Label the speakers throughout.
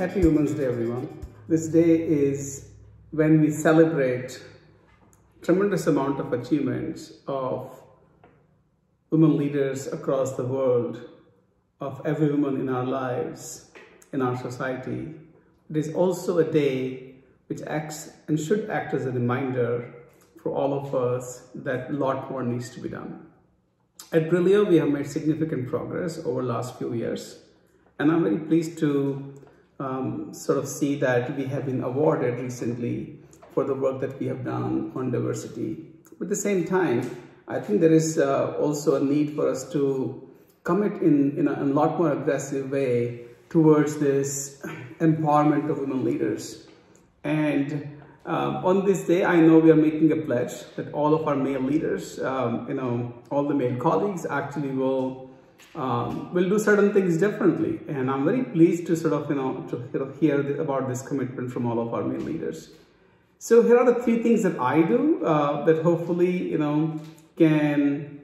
Speaker 1: Happy Women's Day, everyone. This day is when we celebrate tremendous amount of achievements of women leaders across the world, of every woman in our lives, in our society. It is also a day which acts and should act as a reminder for all of us that a lot more needs to be done. At Brillio, we have made significant progress over last few years, and I'm very pleased to um, sort of see that we have been awarded recently for the work that we have done on diversity. But at the same time, I think there is uh, also a need for us to commit in, in a, a lot more aggressive way towards this empowerment of women leaders. And um, on this day, I know we are making a pledge that all of our male leaders, um, you know, all the male colleagues actually will um, will do certain things differently. And I'm very pleased to sort of, you know, to hear about this commitment from all of our male leaders. So here are the three things that I do uh, that hopefully, you know, can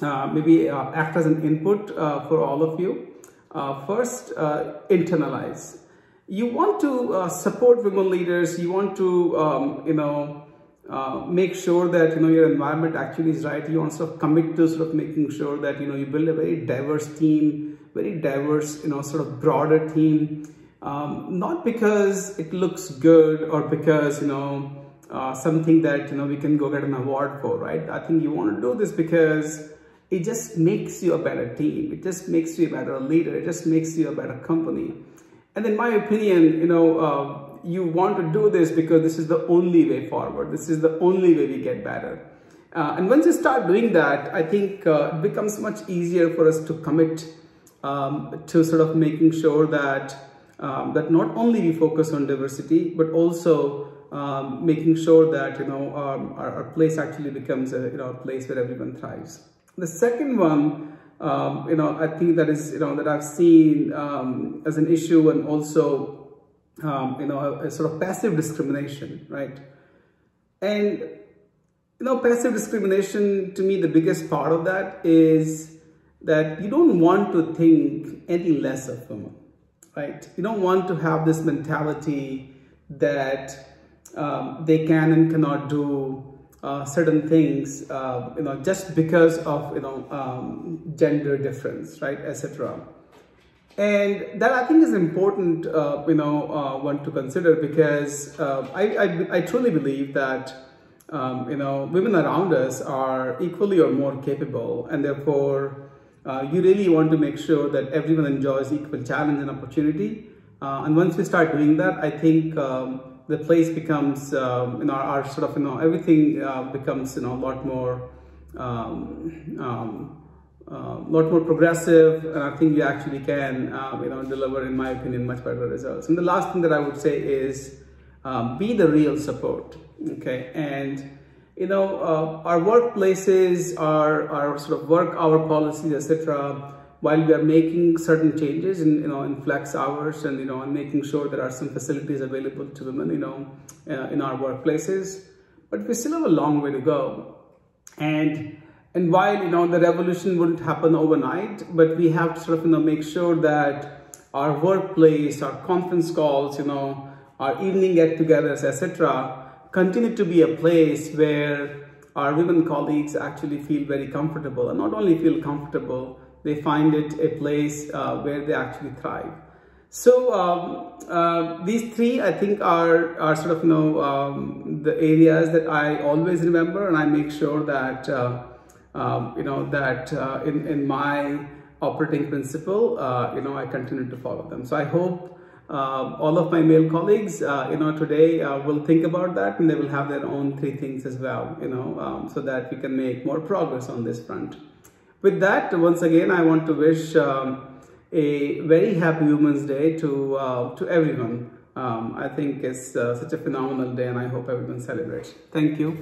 Speaker 1: uh, maybe uh, act as an input uh, for all of you. Uh, first, uh, internalize. You want to support women leaders. You want to, um, you know, uh, make sure that you know your environment actually is right. You want to sort of commit to sort of making sure that you know you build a very diverse team very diverse you know sort of broader team. Um, not because it looks good or because you know uh, something that you know we can go get an award for right? I think you want to do this because it just makes you a better team. It just makes you a better leader. It just makes you a better company. And in my opinion you know uh, you want to do this because this is the only way forward. This is the only way we get better. Uh, and once you start doing that, I think uh, it becomes much easier for us to commit um, to sort of making sure that um, that not only we focus on diversity, but also um, making sure that you know um, our, our, place actually becomes a you know a place where everyone thrives. The second one, um, you know, I think that is you know that I've seen um, as an issue and also um, you know, a, a, sort of passive discrimination, right? And, you know, passive discrimination, to me, the biggest part of that is that you don't want to think any less of women, right? You don't want to have this mentality that um, they can and cannot do uh, certain things, uh, you know, just because of, you know, um, gender difference, right, etc. And that I think is important, uh, you know, uh, one to consider because uh, I, I, I, truly believe that, um, you know, women around us are equally or more capable and therefore uh, you really want to make sure that everyone enjoys equal challenge and opportunity. Uh, and once we start doing that, I think um, the place becomes, um, you know, our, sort of, you know, everything uh, becomes, you know, a lot more, um, um, uh, lot more progressive and I think you actually can uh, you know deliver in my opinion much better results. And the last thing that I would say is um, be the real support okay? And you know uh, our workplaces our, our sort of work hour policies etc while we are making certain changes in you know in flex hours and you know and making sure there are some facilities available to women you know uh, in our workplaces. But we still have a long way to go. And and while, you know, the revolution wouldn't happen overnight, but we have to sort of, you know, make sure that our workplace, our conference calls, you know, our evening get-togethers, etc., continue to be a place where our women colleagues actually feel very comfortable and not only feel comfortable, they find it a place uh, where they actually thrive. So um, uh, these three, I think, are, are sort of, you know, um, the areas that I always remember and I make sure that uh, um, you know, that uh, in, in my operating principle, uh, you know, I continue to follow them. So I hope uh, all of my male colleagues, uh, you know, today uh, will think about that and they will have their own three things as well, you know, um, so that we can make more progress on this front. With that, once again, I want to wish um, a very happy Women's Day to, uh, to everyone. Um, I think it's such a phenomenal day and I hope everyone celebrates. Thank you.